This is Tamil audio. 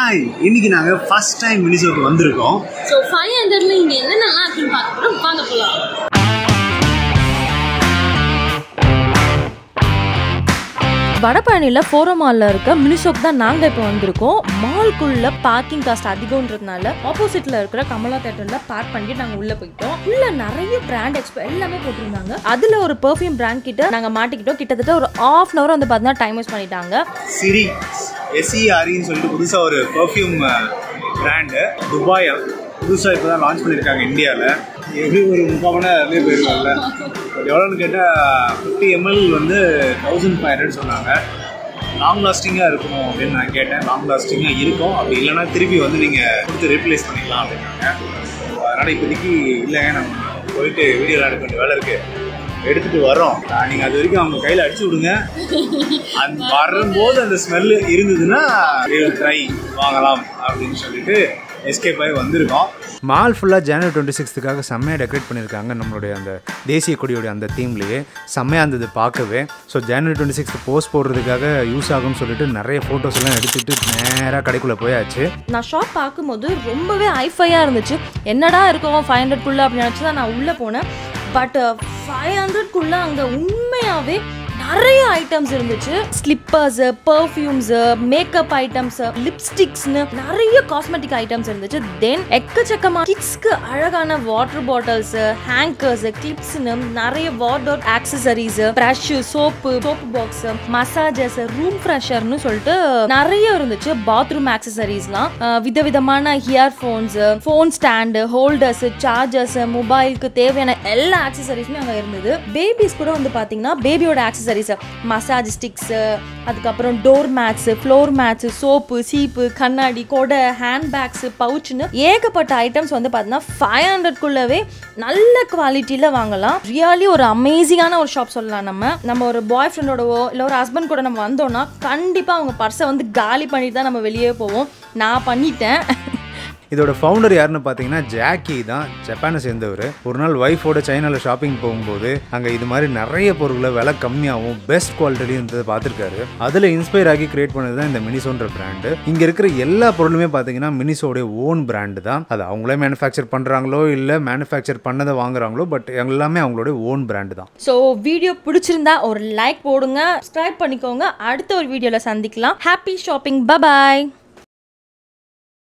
ஹாய் இன்னைக்கு நாங்கள் ஃபர்ஸ்ட் டைம் மினிசோக்கு வந்திருக்கோம். ஸோ ஃபைவ் ஹண்ட்ரட்ல இங்கே என்னென்னலாம் இருக்குன்னு பார்க்க வாங்க போகலாம் வடபழனியில் ஃபோரம் மாலில் இருக்க மினிஷோக் தான் நாங்கள் இப்போ வந்திருக்கோம். மால்குள்ள பார்க்கிங் காஸ்ட் அதிகம்ன்றதுனால ஆப்போசிட்டில் இருக்கிற கமலா தேட்டரில் பார்க் பண்ணிட்டு நாங்கள் உள்ளே போயிட்டோம். உள்ள நிறைய பிராண்ட் எக்ஸ்போ எல்லாமே போட்டிருந்தாங்க. அதில் ஒரு பெர்ஃப்யூம் பிராண்ட் கிட்ட நாங்கள் மாட்டிக்கிட்டோம். கிட்டத்தட்ட ஒரு ஆஃப் அன் ஹவர் வந்து பார்த்தீங்கன்னா டைம் வேஸ்ட் பண்ணிட்டாங்க. சிரி எஸ்இஆரின்னு சொல்லிட்டு புதுசாக ஒரு பர்ஃப்யூம் பிராண்டு துபாய் புதுசாக இப்போ தான் லான்ச் பண்ணியிருக்காங்க இந்தியாவில் எப்படி ஒரு முக்கால் மணி நேரம் அதுலேயே போயிருக்கோம்ல எவ்வளோன்னு கேட்டால் ஃபிஃப்டி எம்எல் வந்து தௌசண்ட் ஃபைவ் ஹண்ட்ரட் சொன்னாங்க. லாங் லாஸ்டிங்காக இருக்கணும் அப்படின்னு நான் கேட்டேன். லாங் லாஸ்டிங்காக இருக்கும். அப்படி இல்லைன்னா திருப்பி வந்து நீங்கள் கொடுத்து ரீப்ளேஸ் பண்ணிக்கலாம் அப்படின்னாங்க. அதனால் இப்போதைக்கு இல்லைங்க. நம்ம போயிட்டு வீடியோலாம் எடுக்க வேண்டிய வேலை இருக்குது எடுத்துட்டு வரோம். நீங்கள் அது வரைக்கும் அவங்க கையில் அடிச்சு விடுங்க. அந்த வரும்போது அந்த ஸ்மெல்லு இருந்ததுன்னா ட்ரை வாங்கலாம் அப்படின்னு சொல்லிட்டு எஸ்கேப் ஆகி வந்திருக்கோம். மால் ஃபுல்லாக ஜனவரி டுவெண்ட்டி சிக்ஸ்த்துக்காக செம்மையாக டெக்கரேட் பண்ணியிருக்காங்க நம்மளுடைய அந்த தேசிய கொடியோடைய அந்த தீம்லேயே செம்மையாக இருந்தது பார்க்கவே. So January twenty sixth post போடுறதுக்காக யூஸ் ஆகும்னு சொல்லிட்டு நிறைய ஃபோட்டோஸ் எல்லாம் எடுத்துகிட்டு நேராக கடைக்குள்ளே போயாச்சு. நான் ஷாப் பார்க்கும்போது ரொம்பவே ஹைஃபையாக இருந்துச்சு. என்னடா இருக்கும் ஃபைவ் ஹண்ட்ரட்குள்ளே அப்படின்னு நினச்சி தான் நான் உள்ளே போனேன். பட் ஃபைவ் ஹண்ட்ரட்குள்ளே அங்கே உண்மையாகவே நிறைய ஐட்டம்ஸ் இருந்துச்சு. ஸ்லிப்பர்ஸு பர்ஃப்யூம்ஸு மேக்கப் ஐட்டம்ஸ் லிப்ஸ்டிக்ஸ்னு நிறைய காஸ்மெட்டிக் ஐட்டம்ஸ் இருந்துச்சு. தென் எக்கச்சக்கமா கிட்ஸ்க்கு அழகான வாட்டர் பாட்டில்ஸ் ஹேங்கர்ஸ் கிளிப்ஸ்னு நிறைய wardrobe accessories brush soap soap box massages room ஃப்ரெஷர்னு சொல்லிட்டு நிறைய இருந்துச்சு. பாத்ரூம் ஆக்சசரிஸ்லாம் விதவிதமான earphones phone stand holders chargers மொபைலுக்கு தேவையான எல்லா ஆக்சசரிஸுமே அங்கே இருந்தது. பேபிஸ் கூட வந்து பார்த்தீங்கன்னா பேபியோட ஆக்சசரிஸ் சார் மசாஜ் ஸ்டிக்ஸு அதுக்கப்புறம் door mats floor mats soap சீப்பு கண்ணாடி கொடை ஹேண்ட் பேக்ஸு பவுச்சுன்னு ஏகப்பட்ட ஐட்டம்ஸ் வந்து பார்த்தீங்கன்னா ஃபைவ் ஹண்ட்ரட்குள்ளவே நல்ல குவாலிட்டியில் வாங்கலாம். ரியலி ஒரு அமேசிங்கான ஒரு ஷாப் சொல்லலாம் நம்ம. நம்ம ஒரு பாய் ஃப்ரெண்டோடவோ இல்லை ஒரு ஹஸ்பண்ட் கூட நம்ம வந்தோம்னா கண்டிப்பாக அவங்க பர்ஸை வந்து காலி பண்ணிட்டு தான் நம்ம வெளியே போவோம். நான் பண்ணிட்டேன். இதோட ஃபவுண்டர் யாருன்னு பார்த்தீங்கன்னா ஜாக்கி தான். ஜப்பானை சேர்ந்தவர். ஒரு நாள் ஒய்ஃபோட சைனாவில் ஷாப்பிங் போகும்போது அங்கே இது மாதிரி நிறைய பொருட்களை விலை கம்மியாகவும் பெஸ்ட் குவாலிட்டியும் இருந்ததை பார்த்துருக்காரு. அதில் இன்ஸ்பயர் ஆகி கிரியேட் பண்ணது தான் இந்த மினிசோன்ற பிராண்டு இங்கே இருக்கிற எல்லா பொருளுமே பார்த்தீங்கன்னா மினிசோடைய ஓன் பிராண்டு தான். அது அவங்களே மேனுஃபேக்சர் பண்ணுறாங்களோ இல்லை மேனுஃபேக்சர் பண்ணதை வாங்குறாங்களோ பட் எல்லாமே அவங்களுடைய ஓன் பிராண்டு தான். ஸோ வீடியோ பிடிச்சிருந்தா ஒரு லைக் போடுங்க சப்ஸ்கிரைப் பண்ணிக்கோங்க. அடுத்த ஒரு வீடியோவில் சந்திக்கலாம். Happy shopping bye bye